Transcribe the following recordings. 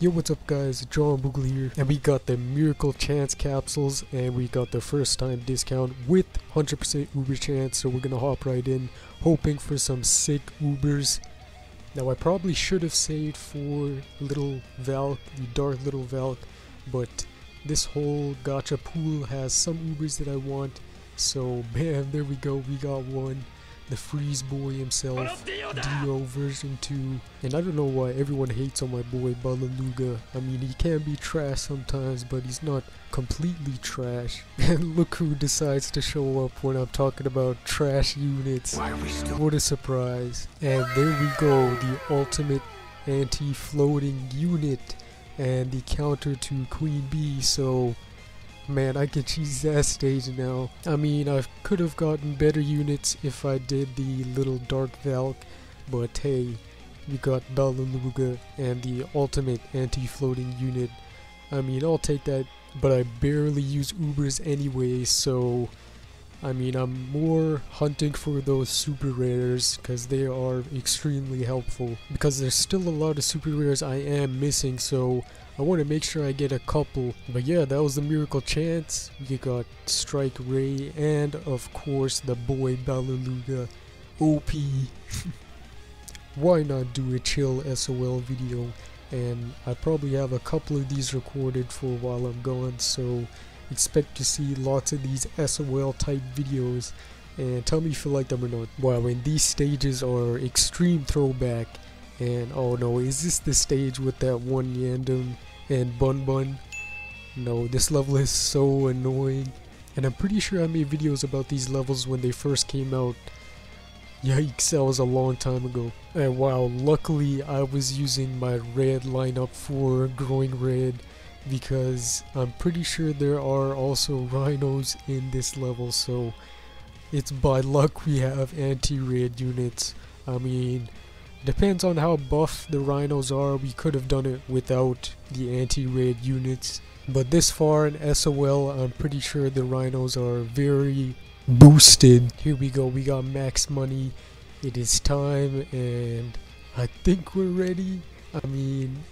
Yo, what's up guys, John Boogle here, and we got the Miracle Chance capsules, and we got the first time discount with 100% Uber chance, so we're gonna hop right in, hoping for some sick Ubers. Now I probably should have saved for Little Valk, the Dark Little Valk, but this whole gacha pool has some Ubers that I want, so bam, there we go, we got one the Freeze Boy himself, Dio version 2. And I don't know why everyone hates on my boy Balaluga. I mean, he can be trash sometimes, but he's not completely trash. And look who decides to show up when I'm talking about trash units. What a surprise. And there we go, the ultimate anti-floating unit and the counter to Queen Bee. So Man, I can cheese that stage now. I mean, I could have gotten better units if I did the little Dark Valk, but hey, we got Balaluga and the ultimate anti-floating unit. I mean, I'll take that, but I barely use Ubers anyway, so I mean, I'm more hunting for those super rares because they are extremely helpful. Because there's still a lot of super rares I am missing, so I want to make sure I get a couple. But yeah, that was the Miracle Chance. We got Strike Ray and, of course, the boy Balaluga OP. Why not do a chill SOL video? And I probably have a couple of these recorded for while I'm gone, so expect to see lots of these SOL type videos and tell me if you like them or not. Wow, and these stages are extreme throwback and oh no, is this the stage with that one Nyandam and Bun Bun? No, this level is so annoying. And I'm pretty sure I made videos about these levels when they first came out. Yikes, that was a long time ago. And wow, luckily I was using my red lineup for Growing Red because I'm pretty sure there are also rhinos in this level so it's by luck we have anti-red units. I mean, depends on how buff the rhinos are, we could have done it without the anti-red units. But this far in SOL, I'm pretty sure the rhinos are very boosted. Here we go, we got max money. It is time and I think we're ready. I mean,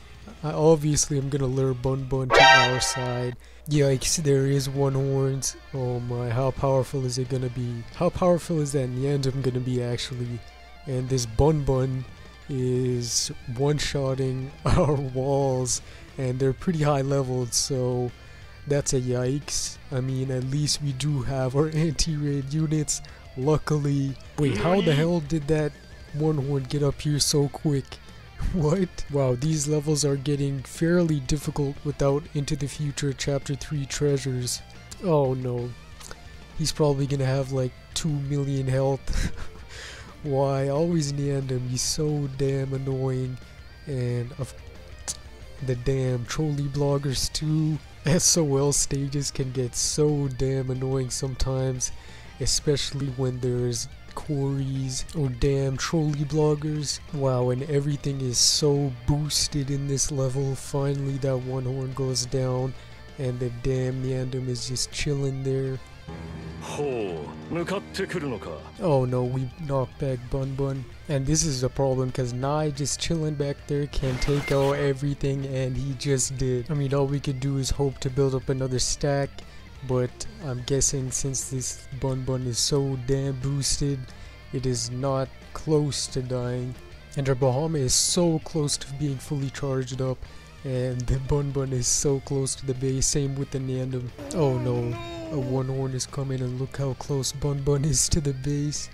obviously, I'm gonna lure Bun Bun to our side. Yikes, there is one horns. Oh my, how powerful is it gonna be? How powerful is that in the end I'm gonna be actually? And this Bun Bun is one-shotting our walls and they're pretty high leveled so that's a yikes. I mean at least we do have our anti-red units luckily. Wait, how the hell did that one horn get up here so quick? What? Wow, these levels are getting fairly difficult without Into the Future Chapter 3 treasures. Oh no. He's probably gonna have like 2 million health. Why? Always Neand him. He's so damn annoying. And of the damn trolley bloggers too. SOL stages can get so damn annoying sometimes. Especially when there's Corys or damn trolley bloggers. Wow, and everything is so boosted in this level. Finally, that one horn goes down, and the damn Nyandam is just chilling there. Oh no, we knocked back Bun Bun. And this is a problem because Nai just chilling back there can take out everything and he just did. I mean all we could do is hope to build up another stack but I'm guessing since this Bun Bun is so damn boosted, it is not close to dying. And our Bahamut is so close to being fully charged up, and the Bun Bun is so close to the base, same with the Nyandam. Oh no, a one horn is coming and look how close Bun Bun is to the base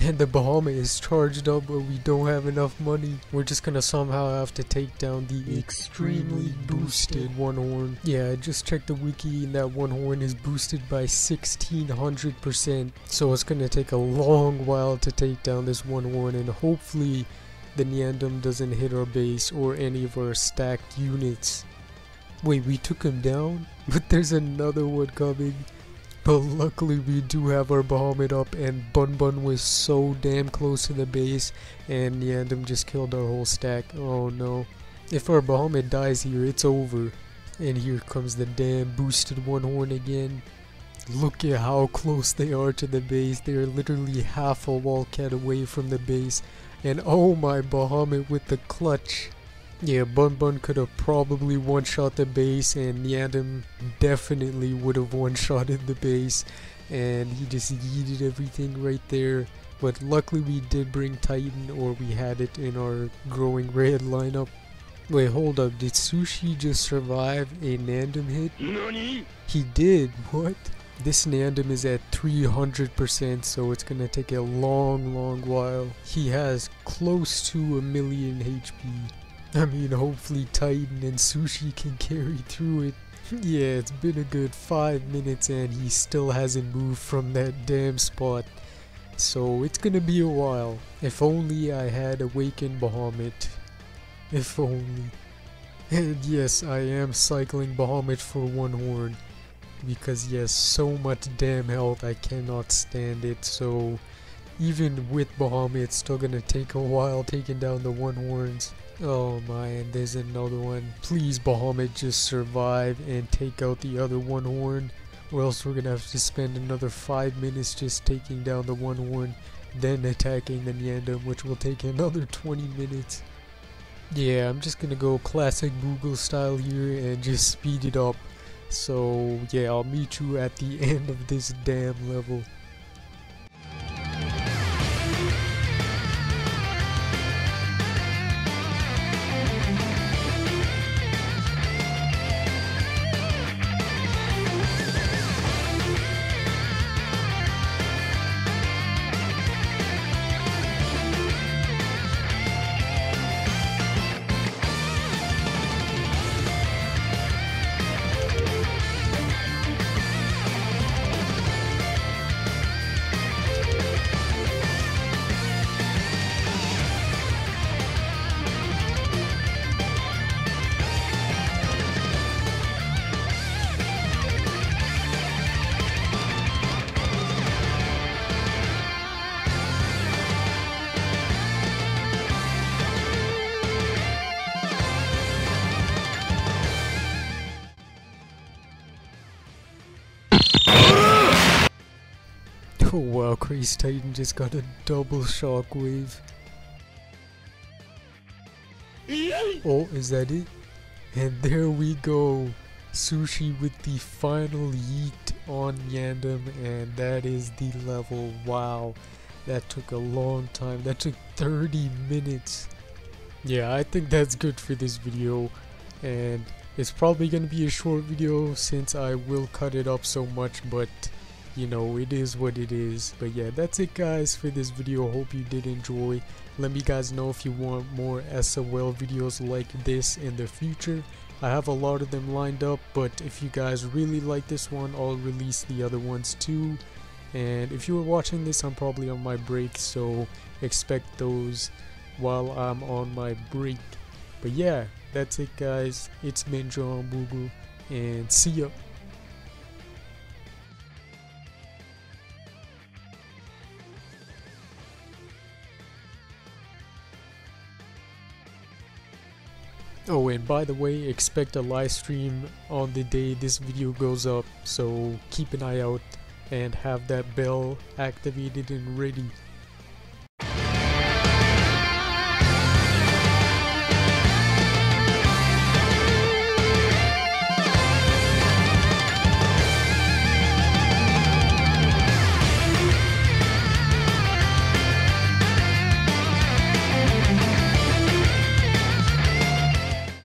and the Bahamut is charged up but we don't have enough money. We're just gonna somehow have to take down the extremely boosted one horn. Yeah, I just checked the wiki and that one horn is boosted by 1600%. So it's gonna take a long while to take down this one horn and hopefully the Nyandam doesn't hit our base or any of our stacked units. Wait, we took him down? But there's another one coming. But luckily we do have our Bahamut up and Bun Bun was so damn close to the base and Nyandam just killed our whole stack. Oh no. If our Bahamut dies here, it's over. And here comes the damn boosted one horn again. Look at how close they are to the base. They are literally half a wildcat away from the base. And oh my Bahamut with the clutch. Yeah, Bun Bun could have probably one-shot the base and Nyandam definitely would have one-shotted the base and he just yeeted everything right there. But luckily we did bring Titan or we had it in our growing red lineup. Wait, hold up, did Sushi just survive a Nyandam hit? NANI? He did, what? This Nyandam is at 300% so it's gonna take a long long while. He has close to a million HP. I mean hopefully Titan and Sushi can carry through it. yeah, it's been a good 5 minutes and he still hasn't moved from that damn spot. So it's gonna be a while. If only I had awakened Bahamut. If only. And yes, I am cycling Bahamut for one horn. Because yes, so much damn health, I cannot stand it. So even with Bahamut, it's still gonna take a while taking down the one horns. Oh my, and there's another one. Please Bahamut just survive and take out the other one horn or else we're gonna have to spend another 5 minutes just taking down the one horn, then attacking the Nyandam, which will take another 20 minutes. Yeah, I'm just gonna go classic Boogle style here and just speed it up. So yeah, I'll meet you at the end of this damn level. Oh wow, Crazy Titan just got a double shockwave. Oh, is that it? And there we go. Sushi with the final yeet on Nyandam, and that is the level. Wow. That took a long time. That took 30 minutes. Yeah, I think that's good for this video. And it's probably going to be a short video since I will cut it up so much, but you know it is what it is. But yeah that's it guys for this video. Hope you did enjoy. Let me guys know if you want more SOL videos like this in the future. I have a lot of them lined up but if you guys really like this one I'll release the other ones too. And if you are watching this I'm probably on my break so expect those while I'm on my break. But yeah that's it guys. It's been John Boogle and see ya Oh, and by the way, expect a live stream on the day this video goes up, so keep an eye out and have that bell activated and ready.